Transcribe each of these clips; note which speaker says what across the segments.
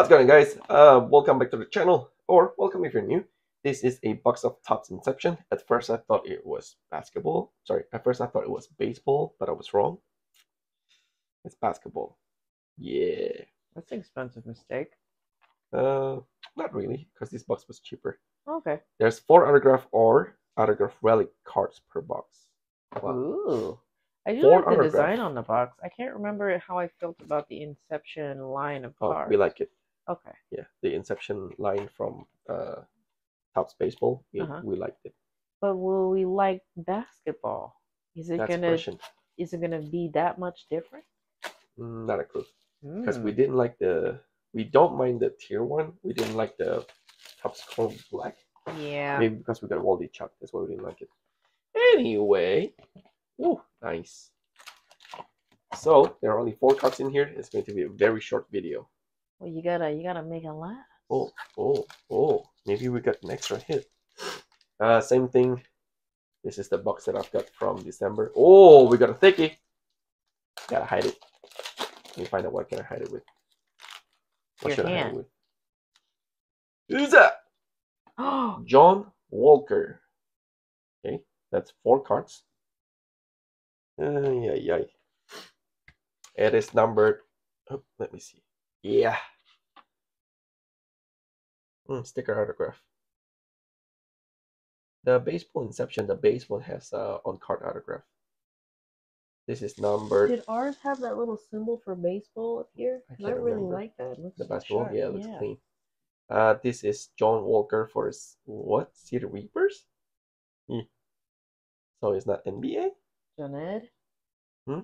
Speaker 1: What's going on guys? Uh, welcome back to the channel, or welcome if you're new. This is a box of Topps Inception. At first I thought it was basketball. Sorry, at first I thought it was baseball, but I was wrong. It's basketball. Yeah.
Speaker 2: That's an expensive mistake.
Speaker 1: Uh, not really, because this box was cheaper.
Speaker 2: Okay.
Speaker 1: There's four autograph or autograph relic cards per box. Wow.
Speaker 2: Ooh. I do like the design on the box. I can't remember how I felt about the Inception line of
Speaker 1: Oh,
Speaker 2: cards.
Speaker 1: we like it.
Speaker 2: Okay.
Speaker 1: Yeah, the Inception line from uh, Topps Baseball. We,
Speaker 2: Uh-huh.
Speaker 1: we liked it.
Speaker 2: But will we like basketball? Is it
Speaker 1: That's
Speaker 2: gonna
Speaker 1: question.
Speaker 2: is it gonna be that much different?
Speaker 1: Mm, Not a clue. because we
Speaker 2: Hmm.
Speaker 1: didn't like the we don't mind the tier one. We didn't like the Topps Chrome Black.
Speaker 2: Yeah.
Speaker 1: Maybe because we got Waldy Chuck. That's why we didn't like it. Anyway, ooh, nice. So there are only four cards in here. It's going to be a very short video.
Speaker 2: Well you gotta you gotta make it last.
Speaker 1: Oh, oh, oh. Maybe we got an extra hit. Uh, same thing. This is the box that I've got from December. Oh, we got a thickie. Gotta hide it. Let me find out what can I hide it with. What
Speaker 2: Your
Speaker 1: should I hide it
Speaker 2: hand.
Speaker 1: with? Who's that?
Speaker 2: Oh
Speaker 1: John Walker. Okay, that's four cards. Uh, yeah, yeah. It is numbered. Oh, let me see. Yeah. Mm, sticker autograph. The baseball Inception, the baseball has uh, on card autograph. This is numbered.
Speaker 2: did ours have that little symbol for baseball up here?
Speaker 1: I
Speaker 2: I, really
Speaker 1: remember.
Speaker 2: like that. It looks
Speaker 1: The basketball,
Speaker 2: sharp.
Speaker 1: yeah, it looks clean. Uh, this is John Walker for his what? City Reapers. Hmm. So it's not NBA.
Speaker 2: John Ed?
Speaker 1: Hmm?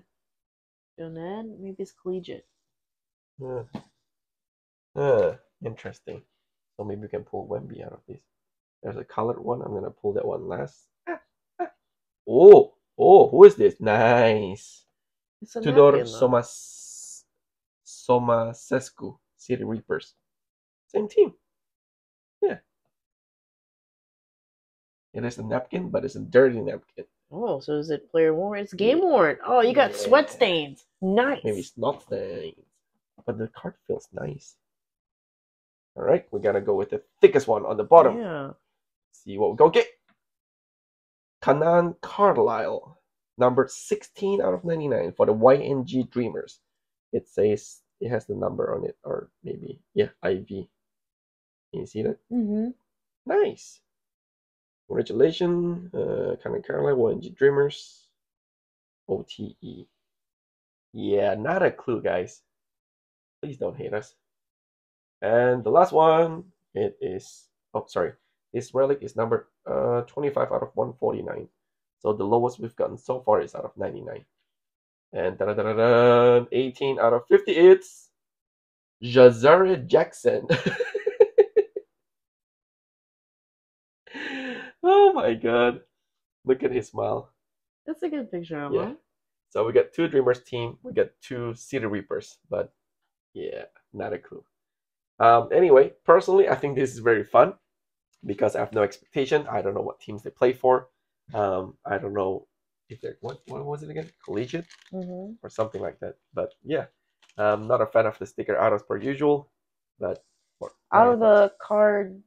Speaker 2: John Ed? Maybe it's collegiate.
Speaker 1: Uh, uh, interesting. So maybe we can pull Wemby out of this. There's a colored one. I'm gonna pull that one last. Ah, ah. Oh, oh, who is this? Nice.
Speaker 2: It's
Speaker 1: Tudor
Speaker 2: though.
Speaker 1: Somas Somacescu City Reapers. Same team. Yeah. It is a napkin, but it's a dirty napkin.
Speaker 2: Oh, so is it player worn? It's game worn. Oh, you got sweat stains. Nice.
Speaker 1: Maybe it's not stains. But the card feels nice. Alright, we gotta go with the thickest one on the bottom.
Speaker 2: Yeah.
Speaker 1: See what we go get. Kanaan Carlyle, number 16 out of 99 for the YNG Dreamers. It says it has the number on it, or maybe, yeah, IV. Can you see that?
Speaker 2: Mm-hmm.
Speaker 1: Nice. Congratulations, uh, Kanaan Carlyle, YNG Dreamers. OTE. Yeah, not a clue, guys. Please don't hate us. And the last one, it is, oh, sorry. This relic is number uh, 25 out of 149. So the lowest we've gotten so far is out of 99. And da da da da 18 out of 50 it's Jazare Jackson. oh my god. Look at his smile.
Speaker 2: That's a good picture
Speaker 1: Yeah. So we got two Dreamers team, we got two City Reapers, but yeah, not a clue. Um, anyway, personally, I think this is very fun because I have no expectation. I don't know what teams they play for. Um, I don't know if they're what what was it again, collegiate
Speaker 2: Mm-hmm.
Speaker 1: or something like that. But yeah, I'm not a fan of the sticker autos per usual. But what,
Speaker 2: Out of the card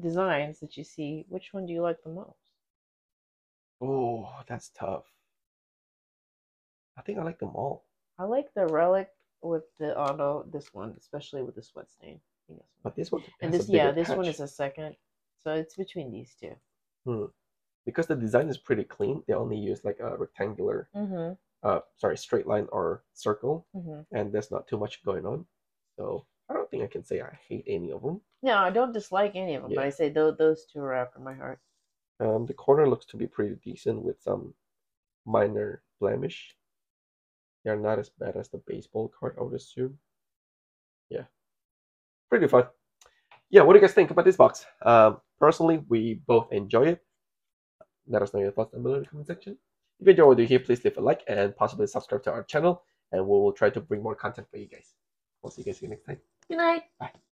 Speaker 2: designs that you see, which one do you like the most?
Speaker 1: oh, that's tough. I think I like them all.
Speaker 2: I like the relic with the auto. This one, especially with the sweat stain. I think this one.
Speaker 1: But this one
Speaker 2: And this, yeah, this one is a second. So it's between these two.
Speaker 1: Hmm. because the design is pretty clean. They only use like a rectangular,
Speaker 2: Mm-hmm.
Speaker 1: uh, sorry, straight line or circle,
Speaker 2: Mm-hmm.
Speaker 1: and there's not too much going on. So I don't think I can say I hate any of them.
Speaker 2: No, I don't dislike any of them, but I say those those two are after my heart.
Speaker 1: Um, the corner looks to be pretty decent with some minor blemish. They're not as bad as the baseball card, I would assume. Yeah, pretty fun. Yeah, what do you guys think about this box? Um, personally, we both enjoy it. Let us know your thoughts down below in the comment section. If you enjoy what do here, please leave a like and possibly subscribe to our channel, and we will try to bring more content for you guys. We'll see you guys again next time.
Speaker 2: Good night.
Speaker 1: Bye.